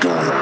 Go together.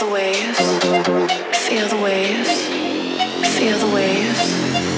the waves, feel the waves, feel the waves.